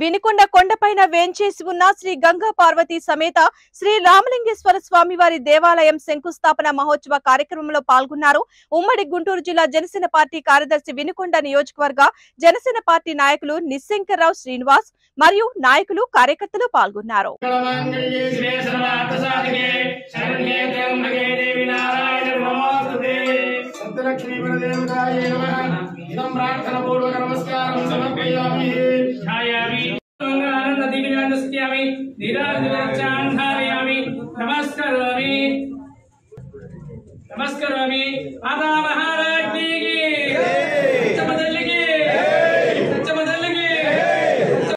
వినుకొండ కొండపైన వేంచేసి ఉన్న శ్రీ గంగా పార్వతి సమేత శ్రీ రామలింగేశ్వర స్వామి వారి దేవాలయం శంకుస్థాపన మహోత్సవ కార్యక్రమంలో పాల్గొన్నారు. ఉమ్మడి గుంటూరు జిల్లా జనసేన పార్టీ కార్యదర్శి వినుకొండ నియోజకవర్గ జనసేన పార్టీ నాయకులు నిశంకర్రావు శ్రీనివాస్ మరియు నాయకులు కార్యకర్తలు పాల్గొన్నారు. ఇదం ప్రార్థన పూర్వక నమస్కారం సమర్పయామి. निराजस्यामि नमस्करोमि। नमस्करोमि।